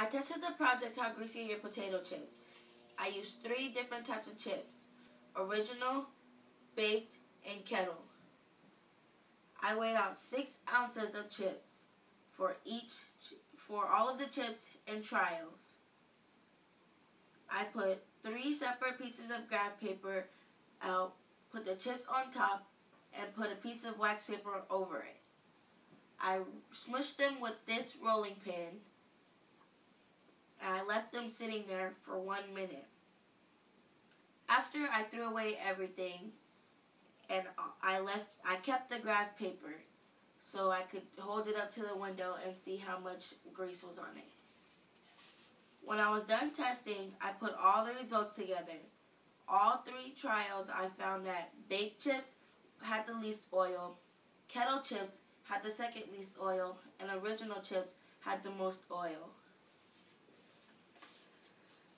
I tested the project How Greasy Your Potato Chips. I used three different types of chips. Original, baked, and kettle. I weighed out six ounces of chips for each for all of the chips and trials. I put three separate pieces of graph paper out, put the chips on top, and put a piece of wax paper over it. I smushed them with this rolling pin and I left them sitting there for one minute. After I threw away everything and I left I kept the graph paper so I could hold it up to the window and see how much grease was on it. When I was done testing, I put all the results together. All three trials, I found that baked chips had the least oil, kettle chips had the second least oil, and original chips had the most oil.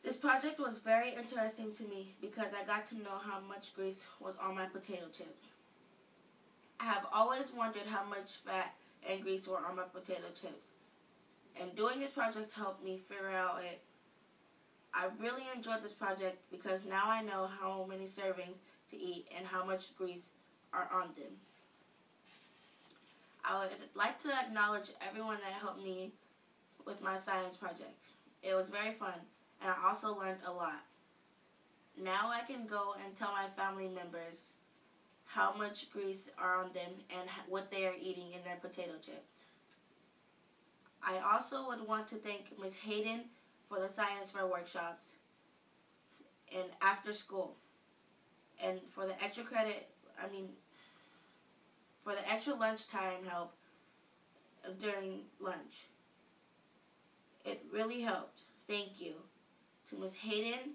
This project was very interesting to me because I got to know how much grease was on my potato chips. I have always wondered how much fat and grease were on my potato chips. And doing this project helped me figure out it. I really enjoyed this project because now I know how many servings to eat and how much grease are on them. I would like to acknowledge everyone that helped me with my science project. It was very fun and I also learned a lot. Now I can go and tell my family members how much grease are on them and what they are eating in their potato chips. I also would want to thank Ms. Hayden for the science fair workshops and after school and for the extra credit, I mean, for the extra lunchtime help during lunch. It really helped. Thank you to Miss Hayden,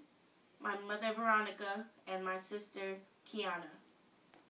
my mother Veronica, and my sister Kiana.